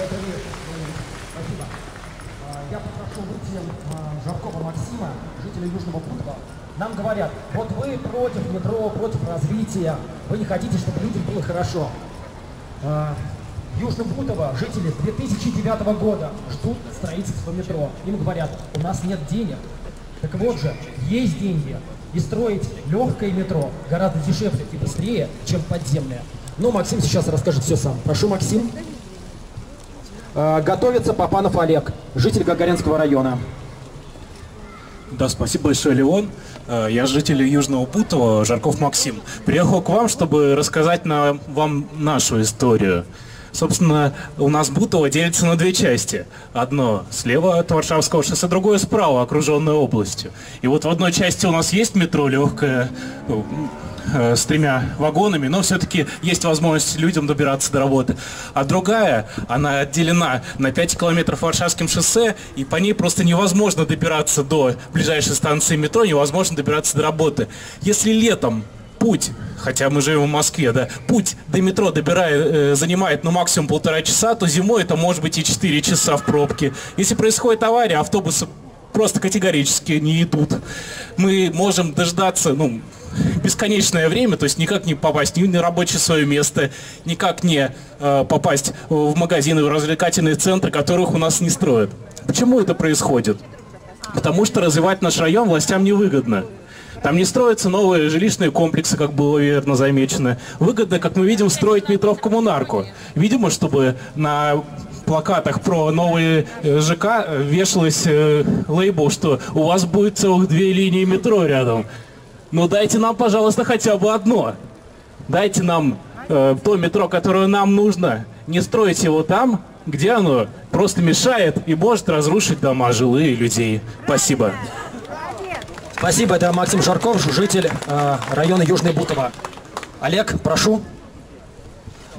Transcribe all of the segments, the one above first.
Спасибо. А, Я попрошу выйти а, Жаркова Максима, жителя Южного Бутова. Нам говорят, вот вы против метро, против развития, вы не хотите, чтобы людям было хорошо. А, Южно Бутово жители 2009 года ждут строительства метро. Им говорят, у нас нет денег. Так вот же, есть деньги. И строить легкое метро гораздо дешевле и быстрее, чем подземное. Но Максим сейчас расскажет все сам. Прошу, Максим. А, Готовится Папанов Олег, житель Гагаринского района. Да, спасибо большое, Леон. Э, Я житель Южного Путова, Жарков Максим. Приехал к вам, чтобы рассказать на, вам нашу историю. Собственно, у нас Бутово делится на две части. Одно слева от Варшавского шоссе, другое справа, окруженное областью. И вот в одной части у нас есть метро легкое, э, с тремя вагонами, но все-таки есть возможность людям добираться до работы. А другая, она отделена на 5 километров Варшавским шоссе, и по ней просто невозможно добираться до ближайшей станции метро, невозможно добираться до работы. Если летом путь, хотя мы живем в Москве, да, путь до метро добирает, э, занимает ну максимум полтора часа, то зимой это может быть и 4 часа в пробке. Если происходит авария, автобусы просто категорически не идут. Мы можем дождаться, ну, бесконечное время, то есть никак не попасть ни на рабочее свое место, никак не э, попасть в магазины, в развлекательные центры, которых у нас не строят. Почему это происходит? Потому что развивать наш район властям невыгодно. Там не строятся новые жилищные комплексы, как было верно замечено. Выгодно, как мы видим, строить метро в коммунарку. Видимо, чтобы на плакатах про новые э, ЖК вешалось э, лейбл, что у вас будет целых две линии метро рядом. Ну дайте нам, пожалуйста, хотя бы одно. Дайте нам э, то метро, которое нам нужно. Не стройте его там, где оно просто мешает и может разрушить дома жилые людей. Спасибо. Спасибо, это Максим Жарков, житель э, района Южный Бутово. Олег, прошу.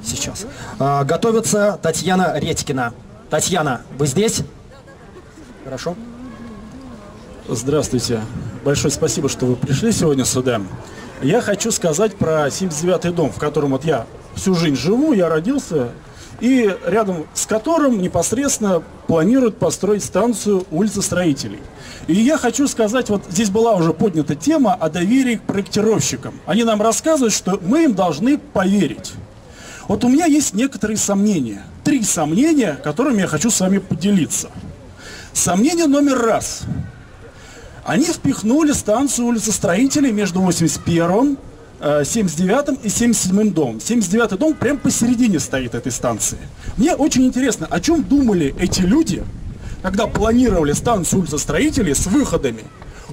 Сейчас. А, готовится Татьяна Редькина. Татьяна, вы здесь? Хорошо. Здравствуйте. Большое спасибо, что вы пришли сегодня сюда. Я хочу сказать про 79-й дом, в котором вот я всю жизнь живу, я родился, и рядом с которым непосредственно планируют построить станцию улицы строителей. И я хочу сказать, вот здесь была уже поднята тема о доверии к проектировщикам. Они нам рассказывают, что мы им должны поверить. Вот у меня есть некоторые сомнения. Три сомнения, которыми я хочу с вами поделиться. Сомнение номер раз. Они впихнули станцию улицы Строителей между 81 79 и 77 домом. 79 дом прямо посередине стоит этой станции. Мне очень интересно, о чем думали эти люди, когда планировали станцию улицы Строителей с выходами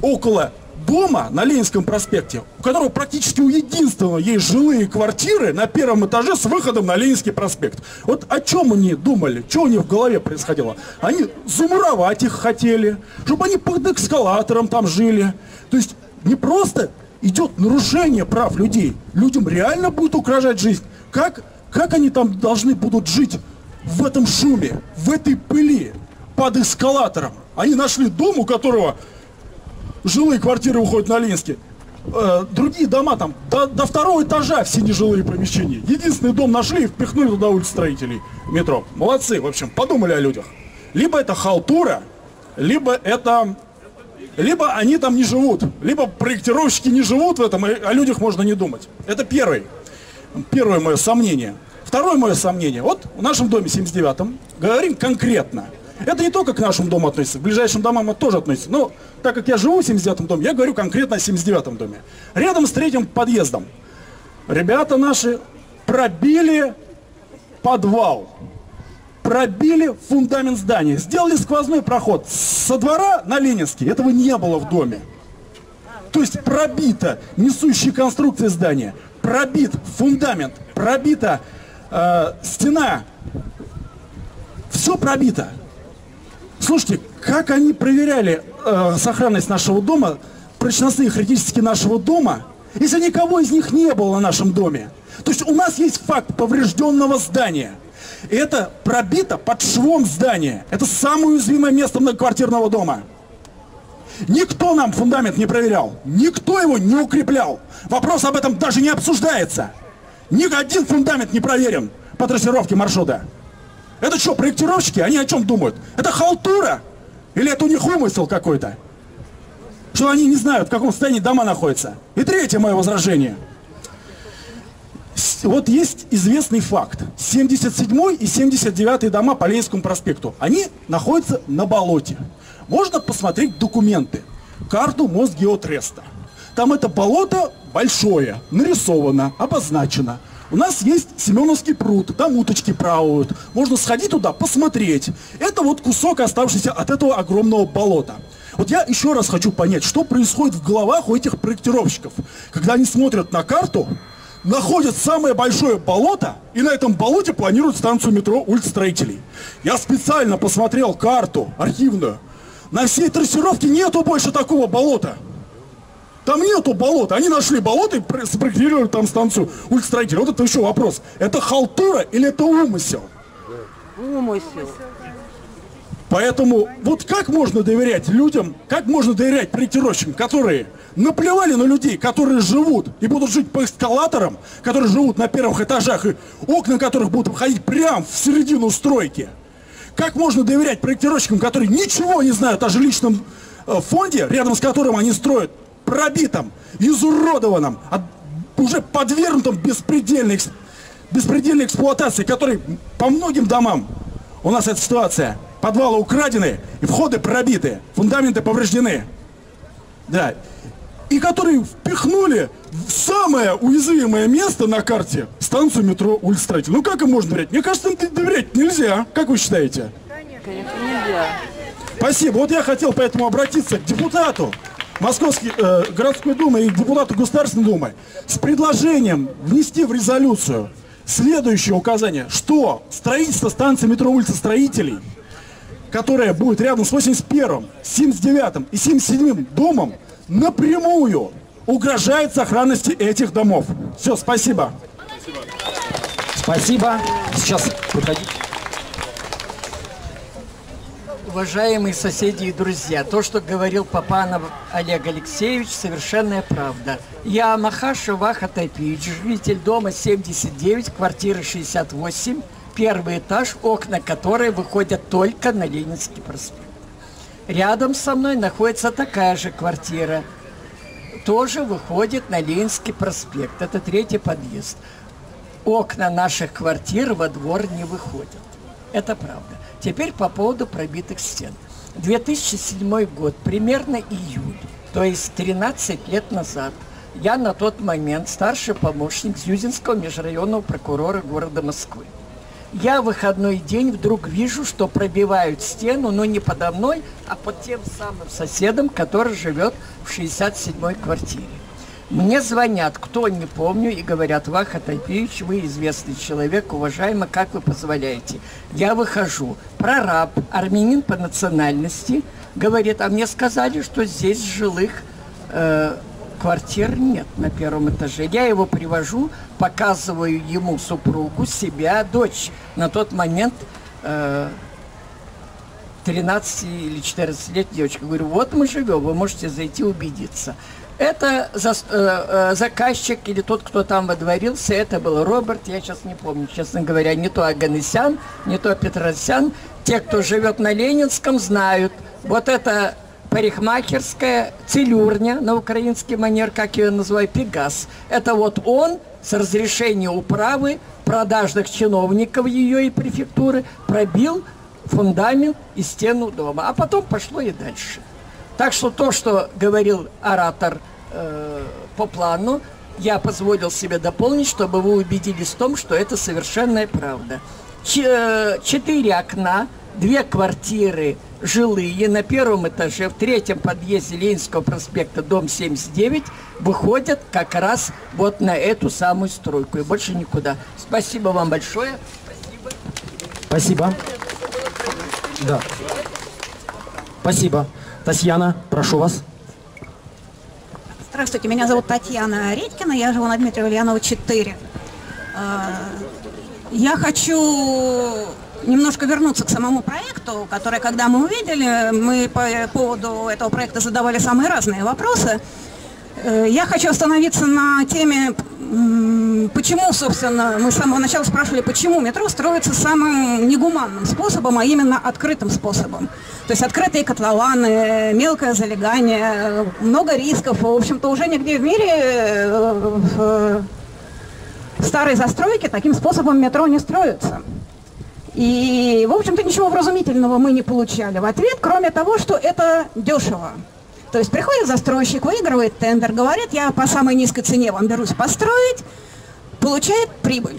около дома на Ленинском проспекте, у которого практически у единственного есть жилые квартиры на первом этаже с выходом на Ленинский проспект. Вот о чем они думали, что у них в голове происходило? Они замуровать их хотели, чтобы они под эскалатором там жили. То есть не просто идет нарушение прав людей, людям реально будет угрожать жизнь. Как, как они там должны будут жить в этом шуме, в этой пыли, под эскалатором? Они нашли дом, у которого жилые квартиры уходят на Ленинский. Э, другие дома там до, до второго этажа все нежилые помещения. Единственный дом нашли и впихнули туда улицу строителей метро. Молодцы, в общем, подумали о людях. Либо это халтура, либо это... Либо они там не живут, либо проектировщики не живут в этом, и о людях можно не думать. Это первый, первое мое сомнение. Второе мое сомнение. Вот в нашем доме 79-м говорим конкретно – это не только к нашему дому относится, к ближайшим домам это тоже относится. Но так как я живу в 79-м доме, я говорю конкретно о 79-м доме. Рядом с третьим подъездом ребята наши пробили подвал, пробили фундамент здания, сделали сквозной проход со двора на Ленинский. Этого не было в доме. То есть пробита несущая конструкция здания, пробит фундамент, пробита э, стена, все пробито. Слушайте, как они проверяли э, сохранность нашего дома, прочностные характеристики нашего дома, если никого из них не было на нашем доме? То есть у нас есть факт поврежденного здания. Это пробито под швом здания. Это самое уязвимое место многоквартирного дома. Никто нам фундамент не проверял. Никто его не укреплял. Вопрос об этом даже не обсуждается. Ни один фундамент не проверен по трассировке маршрута. Это что, проектировщики? Они о чем думают? Это халтура? Или это у них умысел какой-то? Что они не знают, в каком состоянии дома находятся. И третье мое возражение. Вот есть известный факт. 77 и 79 дома по Ленинскому проспекту. Они находятся на болоте. Можно посмотреть документы. Карту Мосгеотреста. Там это болото большое, нарисовано, обозначено. У нас есть Семеновский пруд, там уточки плавают. Можно сходить туда, посмотреть. Это вот кусок, оставшийся от этого огромного болота. Вот я еще раз хочу понять, что происходит в головах у этих проектировщиков, когда они смотрят на карту, находят самое большое болото, и на этом болоте планируют станцию метро улиц строителей. Я специально посмотрел карту архивную. На всей трассировке нету больше такого болота. Там нету болота. Они нашли болото и спроектировали там станцию ультстроителей. Вот это еще вопрос. Это халтура или это умысел? Умысел. Поэтому вот как можно доверять людям, как можно доверять проектировщикам, которые наплевали на людей, которые живут и будут жить по эскалаторам, которые живут на первых этажах, и окна которых будут выходить прямо в середину стройки. Как можно доверять проектировщикам, которые ничего не знают о жилищном э, фонде, рядом с которым они строят пробитом, изуродованном, уже подвергнутом беспредельной, беспредельной эксплуатации, который по многим домам у нас эта ситуация. Подвалы украдены, и входы пробиты, фундаменты повреждены. Да. И которые впихнули в самое уязвимое место на карте станцию метро Ульстратиль. Ну как им можно доверять? Мне кажется, им доверять нельзя. Как вы считаете? Конечно, нельзя. Спасибо. Вот я хотел поэтому обратиться к депутату Московской э, городской думы и депутату Государственной Думы с предложением внести в резолюцию следующее указание, что строительство станции метро улица Строителей, которая будет рядом с 81-м, 79-м и 77-м домом, напрямую угрожает сохранности этих домов. Все, спасибо. Спасибо. Сейчас выходите. Уважаемые соседи и друзья, то, что говорил Папанов Олег Алексеевич, совершенная правда. Я Махаша Ваха Тайпич, житель дома 79, квартира 68, первый этаж, окна которой выходят только на Ленинский проспект. Рядом со мной находится такая же квартира, тоже выходит на Ленинский проспект. Это третий подъезд. Окна наших квартир во двор не выходят. Это правда. Теперь по поводу пробитых стен. 2007 год, примерно июль, то есть 13 лет назад, я на тот момент старший помощник Зюзинского межрайонного прокурора города Москвы. Я в выходной день вдруг вижу, что пробивают стену, но не подо мной, а под тем самым соседом, который живет в 67-й квартире. Мне звонят, кто не помню, и говорят, Ваха Тайпевич, вы известный человек, уважаемый, как вы позволяете? Я выхожу. Прораб, армянин по национальности, говорит, а мне сказали, что здесь жилых э, квартир нет на первом этаже. Я его привожу, показываю ему супругу, себя, дочь. На тот момент э, 13 или 14 лет девочка. Говорю, вот мы живем, вы можете зайти убедиться. Это за, э, э, заказчик или тот, кто там водворился, это был Роберт, я сейчас не помню, честно говоря, не то Аганесян, не то Петросян. Те, кто живет на Ленинском, знают. Вот это парикмахерская целюрня на украинский манер, как ее называют, Пегас. Это вот он с разрешения управы продажных чиновников ее и префектуры пробил фундамент и стену дома. А потом пошло и дальше. Так что то, что говорил оратор э, по плану, я позволил себе дополнить, чтобы вы убедились в том, что это совершенная правда. Ч э, четыре окна, две квартиры жилые на первом этаже, в третьем подъезде Ленинского проспекта, дом 79, выходят как раз вот на эту самую стройку и больше никуда. Спасибо вам большое. Спасибо. Спасибо. Да. Спасибо. Татьяна, прошу вас. Здравствуйте, меня зовут Татьяна Редькина, я живу на Дмитрия Ульянова 4. А, я хочу немножко вернуться к самому проекту, который, когда мы увидели, мы по поводу этого проекта задавали самые разные вопросы. Э, я хочу остановиться на теме почему, собственно, мы с самого начала спрашивали, почему метро строится самым негуманным способом, а именно открытым способом. То есть открытые котлованы, мелкое залегание, много рисков. В общем-то, уже нигде в мире э, в старой застройке таким способом метро не строится. И, в общем-то, ничего вразумительного мы не получали в ответ, кроме того, что это дешево. То есть приходит застройщик, выигрывает тендер, говорит, я по самой низкой цене вам берусь построить, получает прибыль.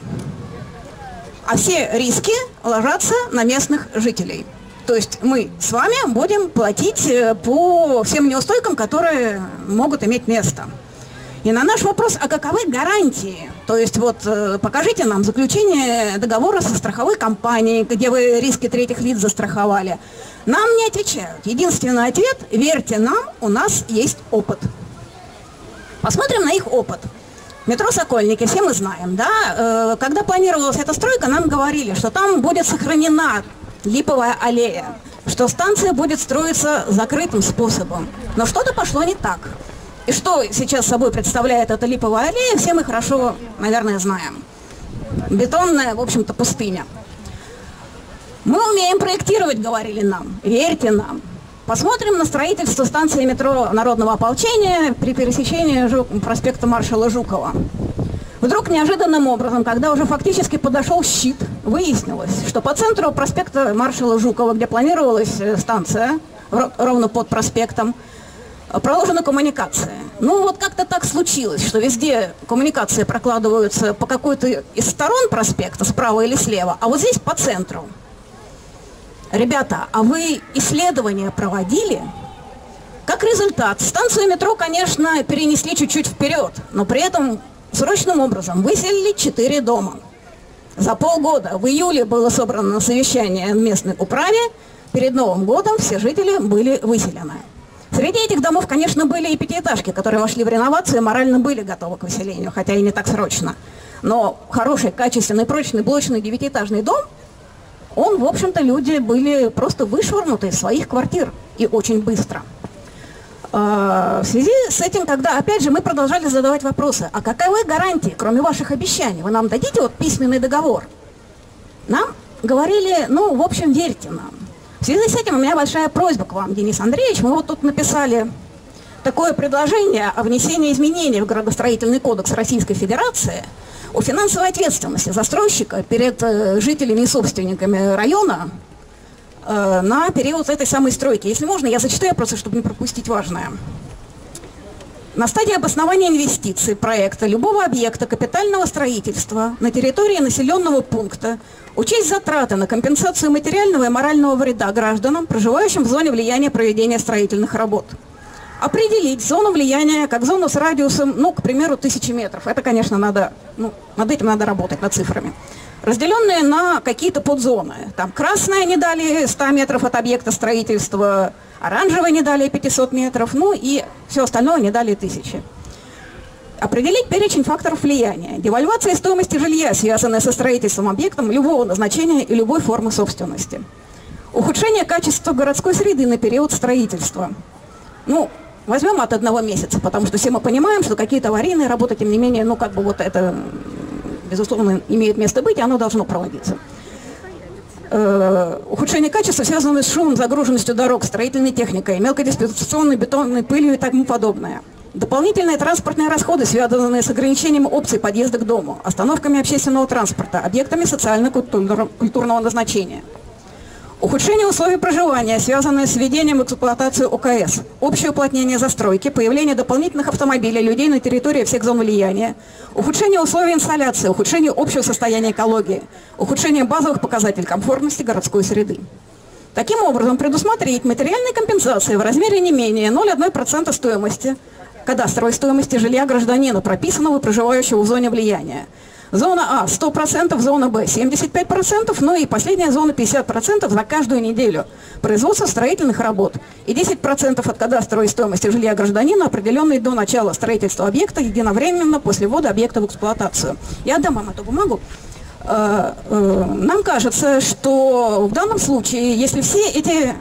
А все риски ложатся на местных жителей. То есть мы с вами будем платить э, по всем неустойкам, которые могут иметь место. И на наш вопрос, а каковы гарантии? То есть вот э, покажите нам заключение договора со страховой компанией, где вы риски третьих лиц застраховали. Нам не отвечают. Единственный ответ – верьте нам, у нас есть опыт. Посмотрим на их опыт. Метро Сокольники, все мы знаем, да, э, когда планировалась эта стройка, нам говорили, что там будет сохранена липовая аллея, что станция будет строиться закрытым способом. Но что-то пошло не так. И что сейчас собой представляет эта липовая аллея, все мы хорошо, наверное, знаем. Бетонная, в общем-то, пустыня. Мы умеем проектировать, говорили нам. Верьте нам. Посмотрим на строительство станции метро Народного ополчения при пересечении проспекта маршала Жукова. Вдруг неожиданным образом, когда уже фактически подошел щит, выяснилось, что по центру проспекта маршала Жукова, где планировалась э, станция, ровно под проспектом, проложена коммуникация. Ну вот как-то так случилось, что везде коммуникации прокладываются по какой-то из сторон проспекта, справа или слева, а вот здесь по центру. Ребята, а вы исследования проводили? Как результат, станцию метро, конечно, перенесли чуть-чуть вперед, но при этом срочным образом выселили четыре дома. За полгода, в июле было собрано совещание местной управе, перед Новым годом все жители были выселены. Среди этих домов, конечно, были и пятиэтажки, которые вошли в реновацию и морально были готовы к выселению, хотя и не так срочно. Но хороший, качественный, прочный, блочный девятиэтажный дом – он, в общем-то, люди были просто вышвырнуты из своих квартир и очень быстро. А, в связи с этим, когда, опять же, мы продолжали задавать вопросы, а каковы гарантии, кроме ваших обещаний, вы нам дадите вот письменный договор? Нам говорили, ну, в общем, верьте нам. В связи с этим у меня большая просьба к вам, Денис Андреевич. Мы вот тут написали такое предложение о внесении изменений в градостроительный кодекс Российской Федерации – о финансовой ответственности застройщика перед э, жителями и собственниками района э, на период этой самой стройки. Если можно, я зачитаю просто, чтобы не пропустить важное. На стадии обоснования инвестиций проекта любого объекта капитального строительства на территории населенного пункта учесть затраты на компенсацию материального и морального вреда гражданам, проживающим в зоне влияния проведения строительных работ – определить зону влияния как зону с радиусом, ну, к примеру, тысячи метров. Это, конечно, надо, ну, над этим надо работать, над цифрами. Разделенные на какие-то подзоны. Там красная не дали 100 метров от объекта строительства, оранжевая не дали 500 метров, ну и все остальное не дали тысячи. Определить перечень факторов влияния. Девальвация стоимости жилья, связанная со строительством объектом любого назначения и любой формы собственности. Ухудшение качества городской среды на период строительства. Ну, Возьмем от одного месяца, потому что все мы понимаем, что какие-то аварийные работы, тем не менее, ну как бы вот это, безусловно, имеет место быть, и оно должно проводиться. Э, ухудшение качества связано с шумом, загруженностью дорог, строительной техникой, мелкодисперсионной бетонной пылью и тому подобное. Дополнительные транспортные расходы, связанные с ограничением опций подъезда к дому, остановками общественного транспорта, объектами социально-культурного назначения – Ухудшение условий проживания, связанное с введением в эксплуатацию ОКС, общее уплотнение застройки, появление дополнительных автомобилей, людей на территории всех зон влияния, ухудшение условий инсталляции, ухудшение общего состояния экологии, ухудшение базовых показателей комфортности городской среды. Таким образом, предусмотреть материальные компенсации в размере не менее 0,1% стоимости, кадастровой стоимости жилья гражданина, прописанного и проживающего в зоне влияния, Зона А 100%, зона Б 75%, ну и последняя зона 50% за каждую неделю. Производство строительных работ. И 10% от кадастровой стоимости жилья гражданина, определенной до начала строительства объекта, единовременно после ввода объекта в эксплуатацию. Я отдам вам эту бумагу. Э, э, нам кажется, что в данном случае, если все эти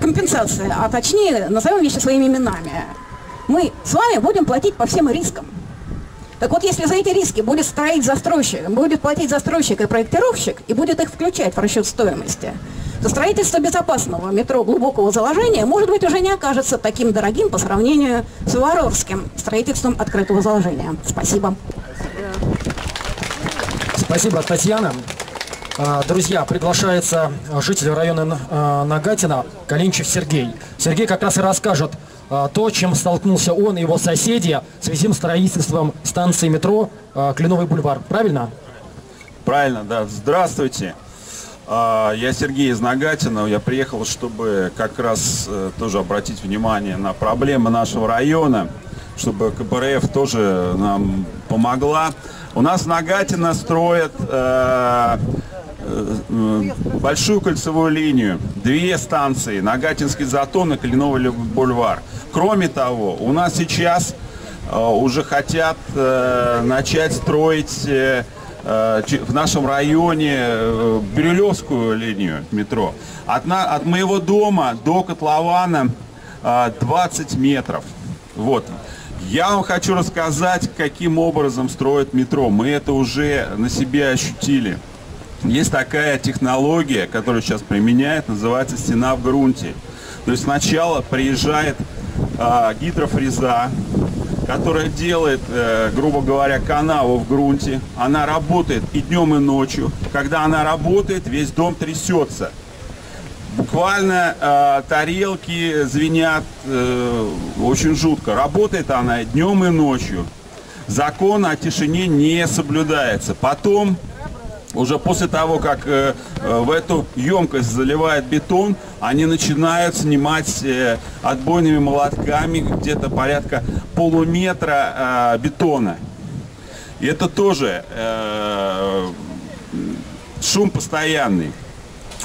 компенсации, а точнее назовем вещи своими именами, мы с вами будем платить по всем рискам. Так вот, если за эти риски будет строить застройщик, будет платить застройщик и проектировщик, и будет их включать в расчет стоимости, то строительство безопасного метро глубокого заложения, может быть, уже не окажется таким дорогим по сравнению с варварским строительством открытого заложения. Спасибо. Спасибо, Татьяна. А, Друзья, приглашается житель района а, Нагатина Калинчев Сергей. Сергей как раз и расскажет то, чем столкнулся он и его соседи в связи с строительством станции метро а, Кленовый бульвар. Правильно? Правильно, да. Здравствуйте. А, Я Сергей из Нагатина. Я приехал, чтобы как раз э, тоже обратить внимание на проблемы нашего района, чтобы КПРФ тоже нам помогла. У нас в Нагатино строят э, большую кольцевую линию, две станции, Нагатинский затон и Кленовый бульвар. Кроме того, у нас сейчас э, уже хотят э, начать строить э, э, в нашем районе э, Бирюлевскую линию метро. От, моего дома до котлована э, 20 метров. Вот. Я вам хочу рассказать, каким образом строят метро. Мы это уже на себе ощутили. Есть такая технология, которую сейчас применяют, называется стена в грунте. То есть сначала приезжает а, гидрофреза, которая делает, э, грубо говоря, канаву в грунте. Она работает и днем, и ночью. Когда она работает, весь дом трясется. Буквально э, тарелки звенят э, очень жутко. Работает она и днем и ночью. Закон о тишине не соблюдается. Потом, уже после того, как э, э, в эту емкость заливает бетон, они начинают снимать э, отбойными молотками где-то порядка полуметра бетона. И это тоже шум постоянный.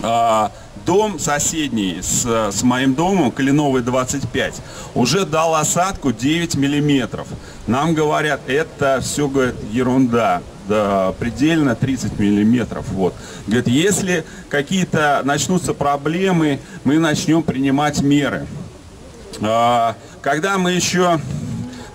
А, Дом соседний с, с моим домом, Кленовый 25, уже дал осадку 9 миллиметров. Нам говорят, это все, говорит, ерунда. Да, предельно 30 миллиметров. Вот. Говорит, если какие-то начнутся проблемы, мы начнем принимать меры. А, Когда мы еще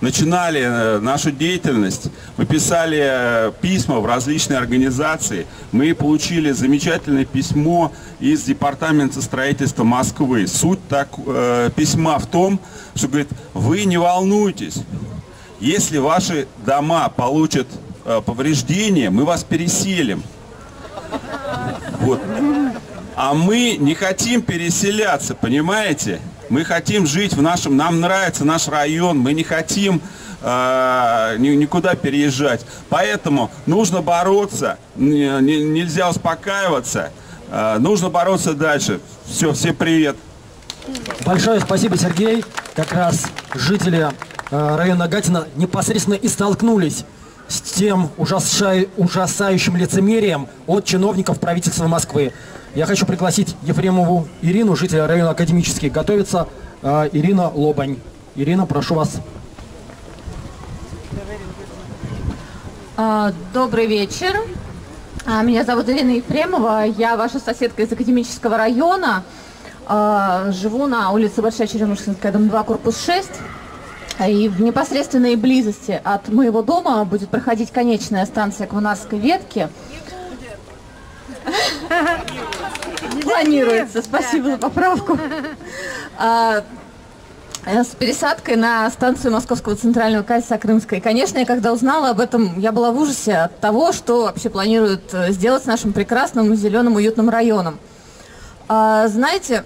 начинали э, нашу деятельность, мы писали э, письма в различные организации, мы получили замечательное письмо из Департамента строительства Москвы. Суть так, э, письма в том, что говорит, вы не волнуйтесь, если ваши дома получат повреждения, мы вас переселим. Вот. А мы не хотим переселяться, понимаете? Мы хотим жить в нашем, нам нравится наш район, мы не хотим э, ни- никуда переезжать. Поэтому нужно бороться, не- не- нельзя успокаиваться, э, нужно бороться дальше. Все, всем привет. Большое спасибо, Сергей. Как раз жители э, района Гатина непосредственно и столкнулись с тем ужасшай- ужасающим лицемерием от чиновников правительства Москвы. Я хочу пригласить Ефремову Ирину, жителя района Академический, готовится э, Ирина Лобань. Ирина, прошу вас. А, Добрый вечер. А, Меня зовут Ирина Ефремова. Я ваша соседка из Академического района. Живу на улице Большая Черемушкинская, дом 2, корпус 6. И в непосредственной близости от моего дома будет проходить конечная станция Кванарской ветки. Планируется. Спасибо за поправку. А, э, с пересадкой на станцию Московского центрального кольца Крымской. Конечно, я когда узнала об этом, я была в ужасе от того, что вообще планируют э, сделать с нашим прекрасным зеленым уютным районом. А, знаете,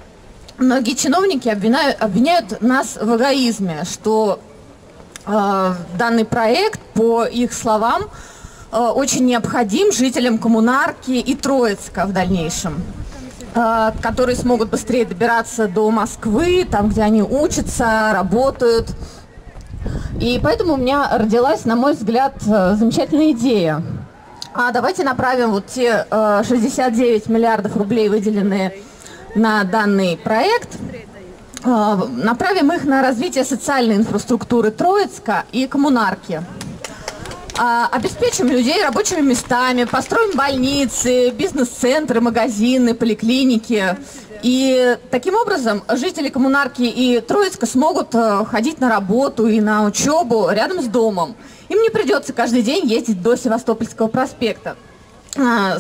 многие чиновники обвиняют, обвиняют нас в эгоизме, что данный проект, по их словам, э, очень необходим жителям Коммунарки и Троицка в дальнейшем э, которые смогут быстрее добираться до Москвы, там, где они учатся, работают. И поэтому у меня родилась, на мой взгляд, э, замечательная идея. А давайте направим вот те э, 69 миллиардов рублей, выделенные на данный проект, э, направим их на развитие социальной инфраструктуры Троицка и Коммунарки. А, обеспечим людей рабочими местами, построим больницы, бизнес-центры, магазины, поликлиники И таким образом жители Коммунарки и Троицка смогут э, ходить на работу и на учебу рядом с домом. Им не придется каждый день ездить до Севастопольского проспекта.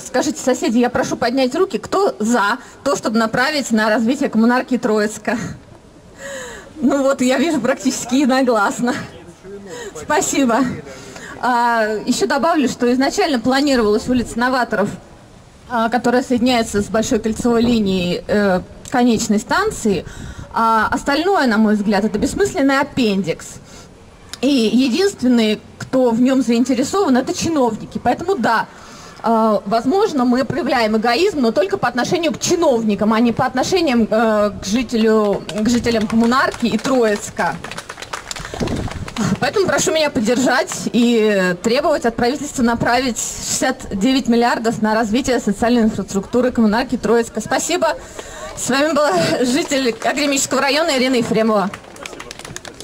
Скажите, соседи, я прошу поднять руки, кто за то, чтобы направить на развитие коммунарки и Троицка? Ну вот, я вижу практически единогласно. Спасибо. А, еще добавлю, что изначально планировалась улица Новаторов – а, которая соединяется с большой кольцевой линией э, конечной станции. А остальное, на мой взгляд, это бессмысленный аппендикс. И единственные, кто в нем заинтересован, это чиновники. Поэтому да, возможно, мы проявляем эгоизм, но только по отношению к чиновникам, а не по отношению э, к, жителю, к жителям Коммунарки и Троицка. Поэтому прошу меня поддержать и требовать от правительства направить 69 миллиардов на развитие социальной инфраструктуры коммунарки Троицка. Спасибо. С вами была житель Академического района Ирина Ефремова.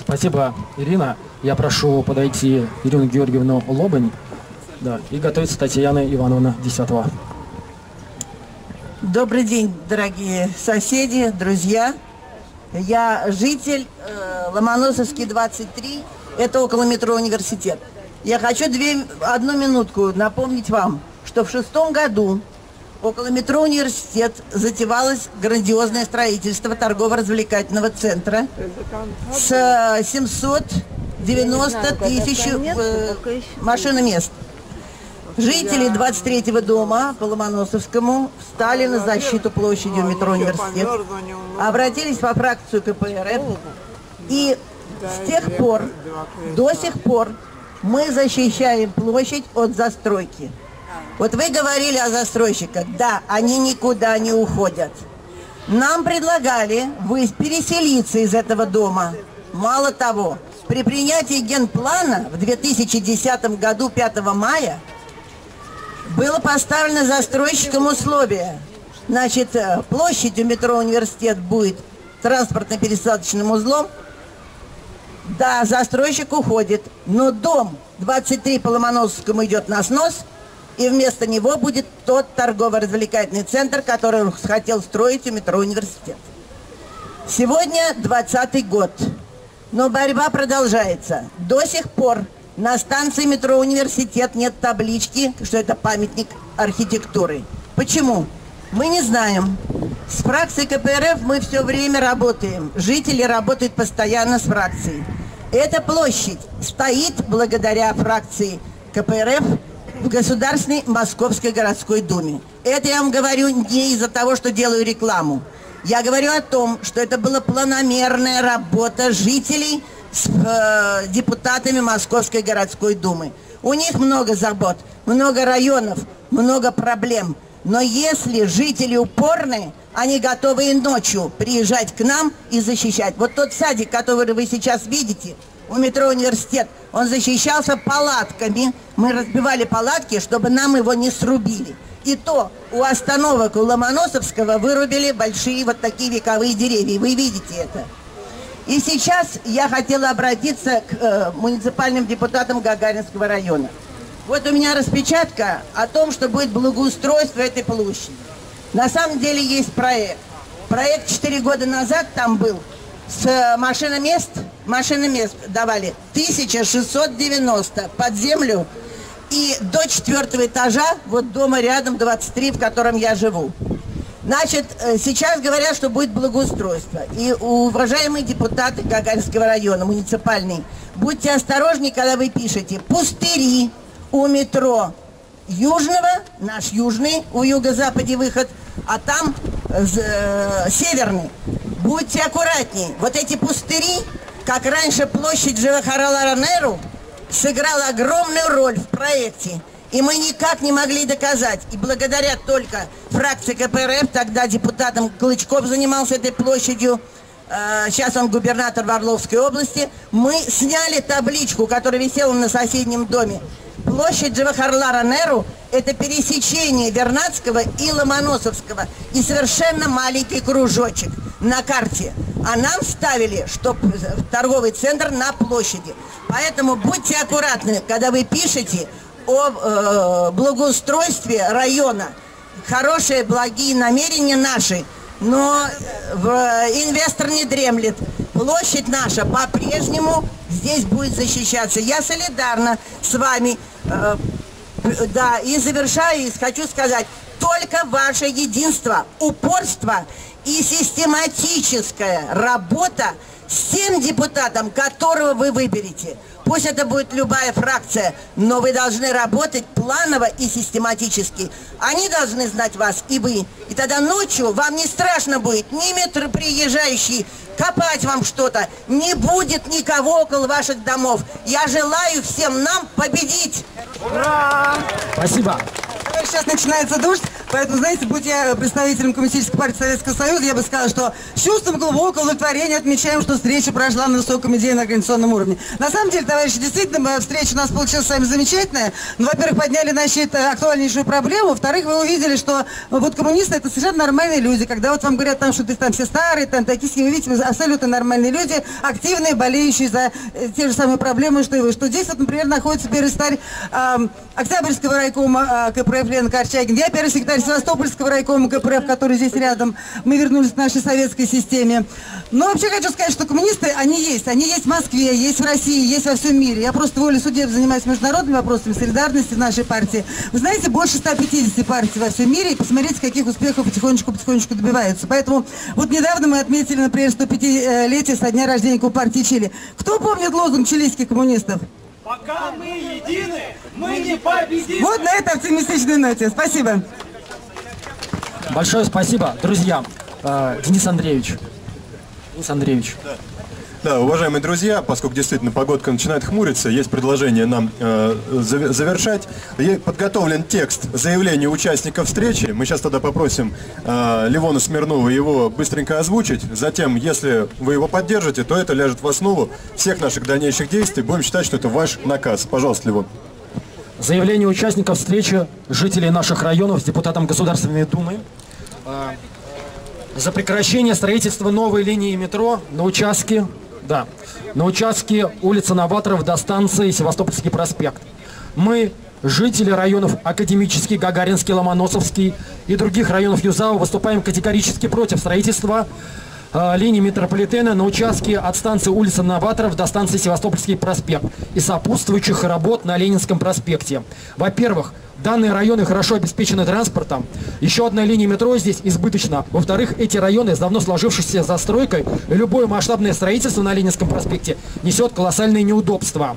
Спасибо, Ирина. Я прошу подойти Ирину Георгиевну Лобань да, и готовится Татьяна Ивановна Десятого. Добрый день, дорогие соседи, друзья. Я житель э, Ломоносовский, 23, это около метро «Университет». Я хочу две, одну минутку напомнить вам, что в шестом году около метро «Университет» затевалось грандиозное строительство торгово-развлекательного центра с 790 тысяч э, машиномест. Жители 23-го дома по Ломоносовскому встали на защиту площади у метро «Университет», обратились по фракцию КПРФ и с тех пор, до сих пор мы защищаем площадь от застройки. Вот вы говорили о застройщиках. Да, они никуда не уходят. Нам предлагали вы переселиться из этого дома. Мало того, при принятии генплана в 2010 году 5 мая было поставлено застройщикам условие. Значит, э, площадь у метро «Университет» будет транспортно-пересадочным узлом – да, застройщик уходит, но дом 23 по Ломоносовскому идет на снос, и вместо него будет тот торгово-развлекательный центр, который хотел строить у метро «Университет». Сегодня 20 год, но борьба продолжается. До сих пор на станции метро «Университет» нет таблички, что это памятник архитектуры. Почему? Мы не знаем. С фракцией КПРФ мы все время работаем. Жители работают постоянно с фракцией. Эта площадь стоит благодаря фракции КПРФ в Государственной Московской городской думе. Это я вам говорю не из-за того, что делаю рекламу. Я говорю о том, что это была планомерная работа жителей с э, депутатами Московской городской думы. У них много забот, много районов, много проблем. Но если жители упорные, они готовы и ночью приезжать к нам и защищать. Вот тот садик, который вы сейчас видите, у метро «Университет», он защищался палатками. Мы разбивали палатки, чтобы нам его не срубили. И то у остановок у Ломоносовского вырубили большие вот такие вековые деревья. Вы видите это. И сейчас я хотела обратиться к э, муниципальным депутатам Гагаринского района. Вот у меня распечатка о том, что будет благоустройство этой площади. На самом деле есть проект. Проект 4 года назад там был с э, машиномест, машиномест давали 1690 под землю и до четвертого этажа, вот дома рядом 23, в котором я живу. Значит, э, сейчас говорят, что будет благоустройство. И уважаемые депутаты Гагаринского района, муниципальный, будьте осторожнее, когда вы пишете пустыри у метро Южного, наш южный, у юго-западе выход, а там э, северный. Будьте аккуратнее. Вот эти пустыри, как раньше площадь Живахарала-Ранеру, сыграла огромную роль в проекте. И мы никак не могли доказать. И благодаря только фракции КПРФ, тогда депутатом Клычков занимался этой площадью, э, сейчас он губернатор Орловской области, мы сняли табличку, которая висела на соседнем доме. Площадь Джавахарлара Неру – это пересечение Вернадского и Ломоносовского. И совершенно маленький кружочек на карте. А нам ставили, что торговый центр на площади. Поэтому будьте аккуратны, когда вы пишете о э, благоустройстве района. Хорошие, благие намерения наши. но э, инвестор не дремлет. Площадь наша по-прежнему здесь будет защищаться. Я солидарна с вами. Э, да, и завершаю, и хочу сказать, только ваше единство, упорство и систематическая работа с тем депутатом, которого вы выберете. Пусть это будет любая фракция, но вы должны работать планово и систематически. Они должны знать вас и вы. И тогда ночью вам не страшно будет ни метр приезжающий копать вам что-то. Не будет никого около ваших домов. Я желаю всем нам победить. Ура! Спасибо. Сейчас начинается дождь, поэтому, знаете, будь я представителем Коммунистической партии Советского Союза, я бы сказала, что с чувством глубокого удовлетворения отмечаем, что встреча прошла на высоком идейно-организационном уровне. На самом деле, товарищи, действительно, встреча у нас получилась с вами замечательная. Ну, во-первых, подняли, значит, актуальнейшую проблему. Во-вторых, вы увидели, что вот коммунисты это совершенно нормальные люди. Когда вот вам говорят, там, что ты там все старые, там такие, вы видите, абсолютно нормальные люди, активные, болеющие за э, те же самые проблемы, что и вы. Что здесь, вот, например, находится первый старь э, Октябрьского райкома э, КПРФ Лена Корчагин. Я первый секретарь Севастопольского райкома КПРФ, который здесь рядом. Мы вернулись к нашей советской системе. Но вообще хочу сказать, что коммунисты, они есть. Они есть в Москве, есть в России, есть во всем мире. Я просто волей судеб занимаюсь международными вопросами солидарности в нашей партии. Вы знаете, больше 150 партий во всем мире. И посмотрите, каких успехов потихонечку-потихонечку добиваются. Поэтому вот недавно мы отметили, например, 105-летие со дня рождения Компартии Чили. Кто помнит лозунг чилийских коммунистов? Пока мы едины, мы не победим. Вот на этой оптимистичной ноте. Спасибо. Большое спасибо, друзья. Э, Денис Андреевич. Денис Андреевич. Да. Да, уважаемые друзья, поскольку действительно погодка начинает хмуриться, есть предложение нам э, завершать. Подготовлен текст заявления участников встречи. Мы сейчас тогда попросим э, Ливона Смирнова его быстренько озвучить. Затем, если вы его поддержите, то это ляжет в основу всех наших дальнейших действий. Будем считать, что это ваш наказ. Пожалуйста, Ливон. Заявление участников встречи жителей наших районов с депутатом Государственной Думы э, за прекращение строительства новой линии метро на участке да. На участке улицы Новаторов до станции Севастопольский проспект. Мы, жители районов Академический, Гагаринский, Ломоносовский и других районов Юзава, выступаем категорически против строительства линии метрополитена на участке от станции улицы Новаторов до станции Севастопольский проспект и сопутствующих работ на Ленинском проспекте. Во-первых, Данные районы хорошо обеспечены транспортом. Еще одна линия метро здесь избыточна. Во-вторых, эти районы с давно сложившейся застройкой любое масштабное строительство на Ленинском проспекте несет колоссальные неудобства.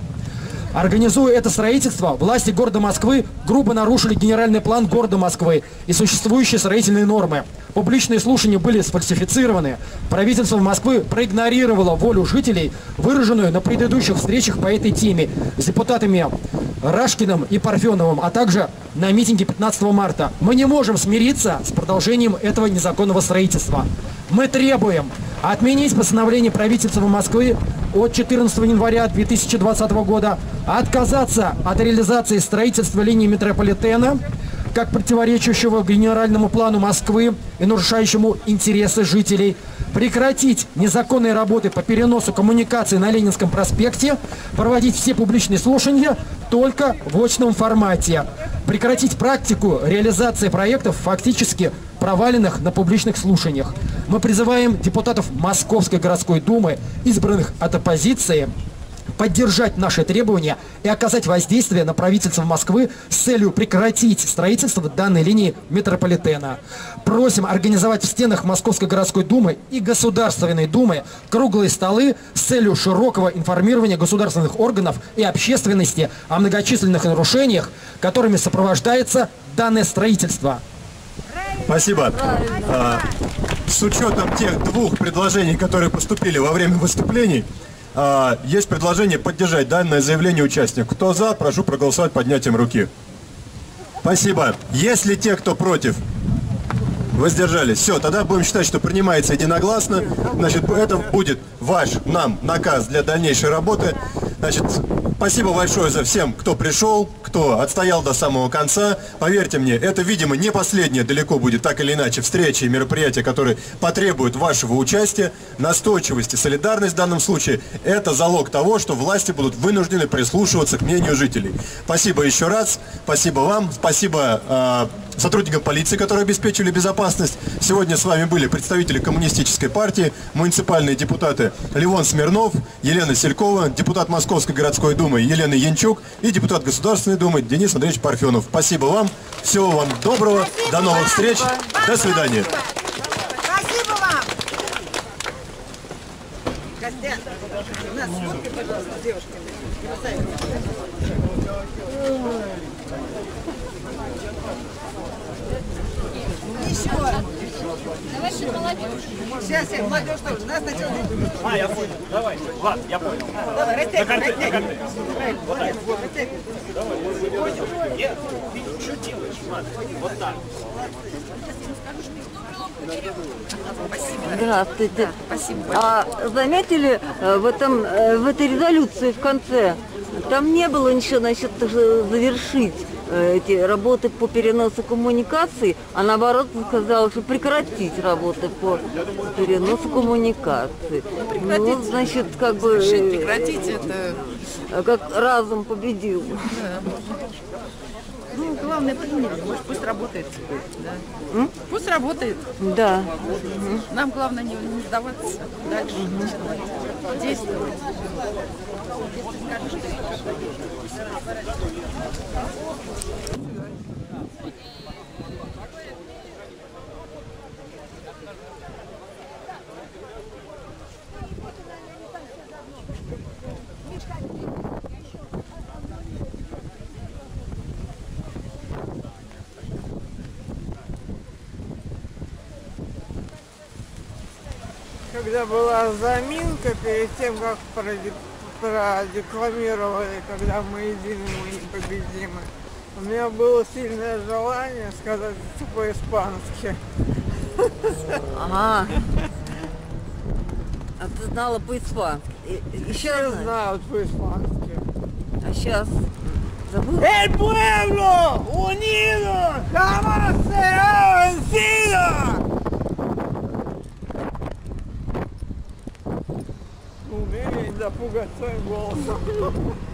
Организуя это строительство, власти города Москвы грубо нарушили генеральный план города Москвы и существующие строительные нормы. Публичные слушания были сфальсифицированы. Правительство Москвы проигнорировало волю жителей, выраженную на предыдущих встречах по этой теме с депутатами Рашкиным и Парфеновым, а также на митинге 15 марта. Мы не можем смириться с продолжением этого незаконного строительства. Мы требуем отменить постановление правительства Москвы от 14 января 2020 года, отказаться от реализации строительства линии метрополитена, как противоречащего генеральному плану Москвы и нарушающему интересы жителей, прекратить незаконные работы по переносу коммуникации на Ленинском проспекте, проводить все публичные слушания только в очном формате, прекратить практику реализации проектов, фактически проваленных на публичных слушаниях. Мы призываем депутатов Московской городской думы, избранных от оппозиции, поддержать наши требования и оказать воздействие на правительство Москвы с целью прекратить строительство данной линии метрополитена. Просим организовать в стенах Московской городской думы и Государственной думы круглые столы с целью широкого информирования государственных органов и общественности о многочисленных нарушениях, которыми сопровождается данное строительство. Спасибо. А, с учетом тех двух предложений, которые поступили во время выступлений, а, есть предложение поддержать данное заявление участников. Кто за, прошу проголосовать поднятием руки. Спасибо. Если те, кто против, Воздержались. Все, тогда будем считать, что принимается единогласно. Значит, это будет ваш, нам, наказ для дальнейшей работы. Значит, спасибо большое за всем, кто пришел, кто отстоял до самого конца. Поверьте мне, это, видимо, не последняя далеко будет, так или иначе, встречи и мероприятия, которые потребуют вашего участия, настойчивости, солидарность в данном случае. Это залог того, что власти будут вынуждены прислушиваться к мнению жителей. Спасибо еще раз, спасибо вам, спасибо... Э сотрудникам полиции, которые обеспечили безопасность. Сегодня с вами были представители коммунистической партии, муниципальные депутаты Левон Смирнов, Елена Селькова, депутат Московской городской думы Елена Янчук и депутат Государственной думы Денис Андреевич Парфенов. Спасибо вам, всего вам доброго, Спасибо, до новых встреч, до свидания. Спасибо вам! Костян, нас сфоткай, пожалуйста, с девушками. Еще. Сейчас, я молодежь тоже. Нас сначала... А, я понял. Давай. Ладно, я понял. Давай, растягивай, На картин, на растягивай. Вот так. вот. Давай, понял? Нет, ты что делаешь? Ладно, вот так. Здравствуйте. Спасибо. А заметили э, в этом э, в этой резолюции в конце там не было ничего насчет завершить э, эти работы по переносу коммуникаций, а наоборот сказал, что прекратить работы по переносу коммуникаций. Ну, значит, как бы... э, Прекратить это... э, Как разум победил. Ну, главное принять. Может, пусть работает теперь, да. М? Пусть работает. Да. Нам главное не, не сдаваться дальше, действовать. Когда была заминка, перед тем, как проде- продекламировали, когда мы едины, мы непобедимы, у меня было сильное желание сказать это по-испански. Ага. А ты знала по-испански? Еще Все знают по-испански. А сейчас забыла? El pueblo unido jamás será vencido. da Fuga é bom.